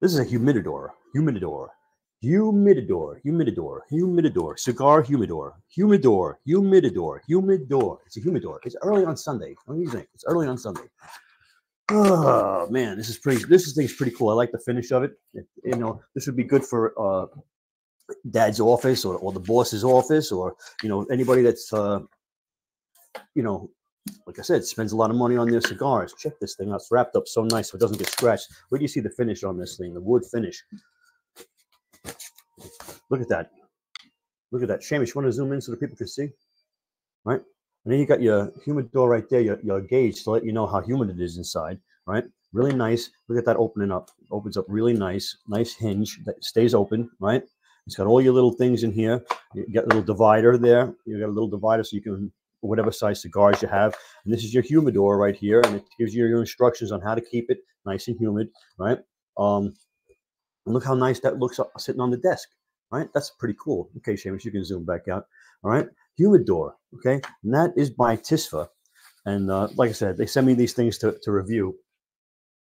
This is a humidor, humidor, humidor, humidor, humidor, cigar humidor, humidor, humidor, humidor. It's a humidor. It's early on Sunday. What do you think? It's early on Sunday. Oh man, this is pretty. This is thing's pretty cool. I like the finish of it. it you know, this would be good for uh, dad's office or, or the boss's office or you know anybody that's uh, you know like I said, spends a lot of money on their cigars. Check this thing out. It's wrapped up so nice so it doesn't get scratched. Where do you see the finish on this thing? The wood finish. Look at that. Look at that. Shamish, you want to zoom in so the people can see? Right? And then you got your humidor right there, your, your gauge to let you know how humid it is inside, right? Really nice. Look at that opening up. Opens up really nice. Nice hinge that stays open, right? It's got all your little things in here. You got a little divider there. You got a little divider so you can whatever size cigars you have. And this is your humidor right here, and it gives you your instructions on how to keep it nice and humid, right? Um, and look how nice that looks sitting on the desk, right? That's pretty cool. Okay, Seamus, you can zoom back out. All right, humidor, okay? And that is by Tisva. And uh, like I said, they send me these things to, to review.